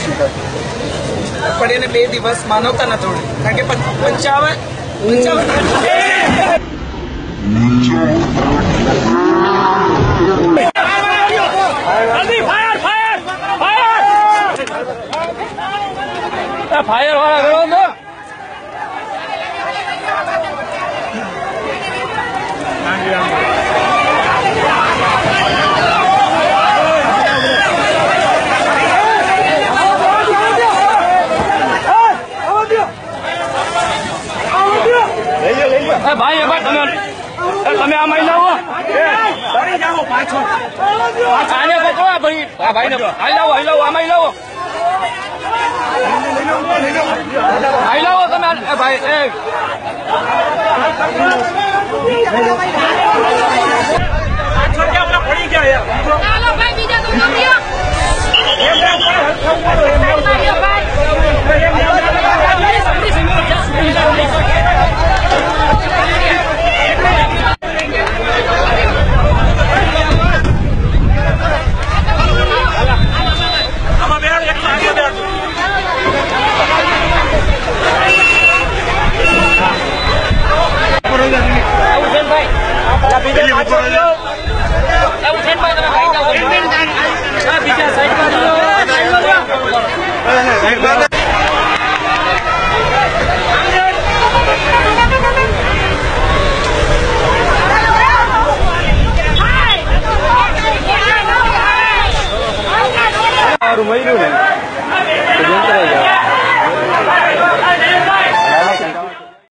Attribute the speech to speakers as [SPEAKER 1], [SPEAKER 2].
[SPEAKER 1] Hospital
[SPEAKER 2] પણ એને બે દિવસ માનવતા ન તોડી. કારણ કે પંચાવન પંચાવન
[SPEAKER 3] ફાયર વાળા ગયો એ ભાઈ એ ભાઈ તમે એ તમે આ મહિલા આવો આને પકડો આ ભાઈ. આ ભાઈને આઈ લાવો આઈ લાવો આમાં લાવો. આઈ લાવો તમે આ- ભાઈ એ.
[SPEAKER 4] அருமையில்